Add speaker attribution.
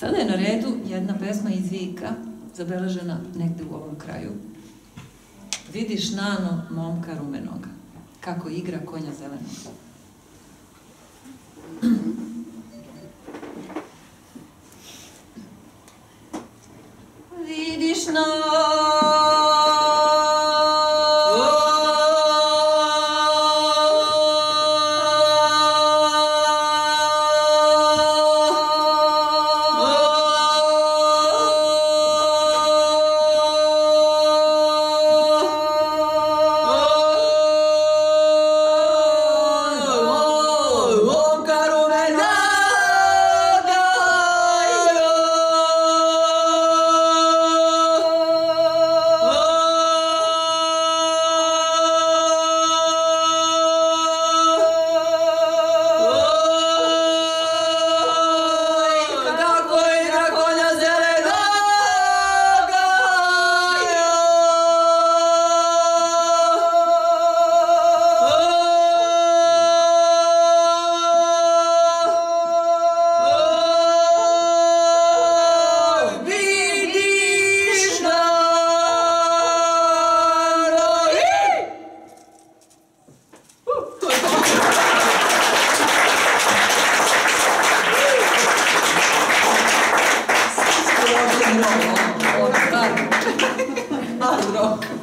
Speaker 1: Sada je na redu jedna pesma iz Vika, zabeležena negde u ovom kraju. Vidiš nano momka rumenoga, kako igra konja zelenog. Vidiš nano 了，你知？